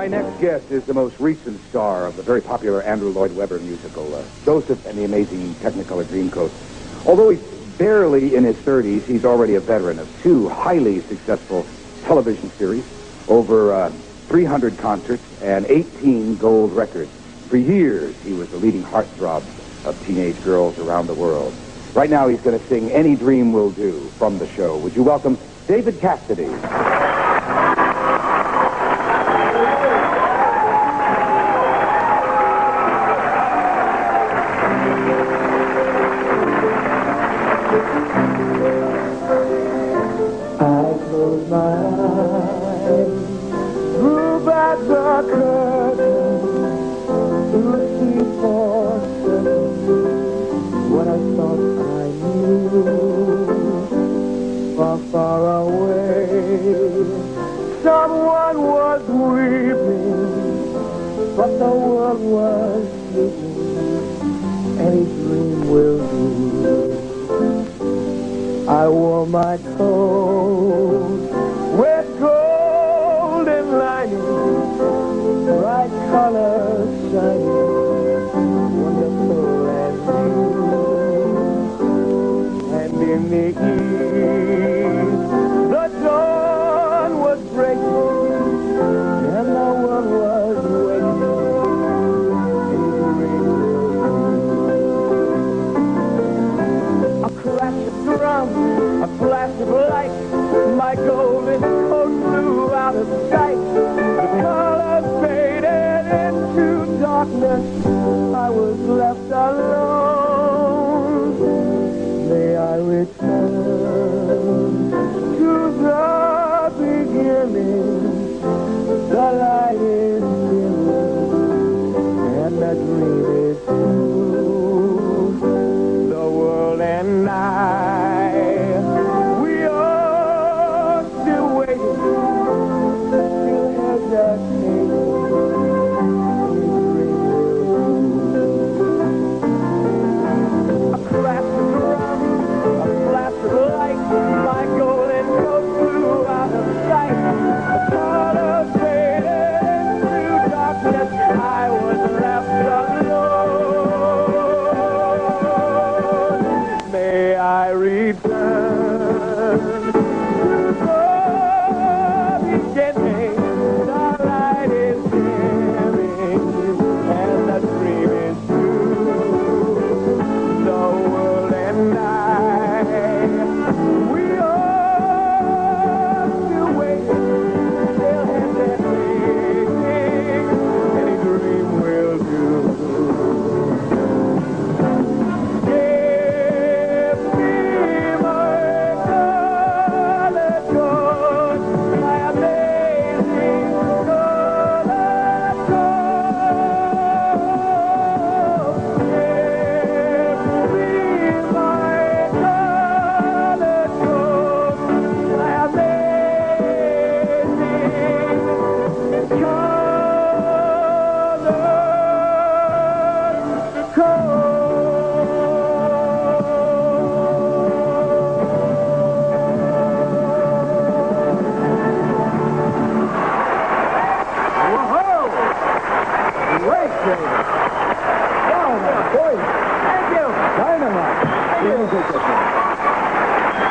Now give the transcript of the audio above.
My next guest is the most recent star of the very popular Andrew Lloyd Webber musical, uh, Joseph and the Amazing Technicolor Dreamcoat. Although he's barely in his 30s, he's already a veteran of two highly successful television series, over uh, 300 concerts, and 18 gold records. For years, he was the leading heartthrob of teenage girls around the world. Right now, he's going to sing Any Dream Will Do from the show. Would you welcome David Cassidy? I wore my coat Davis.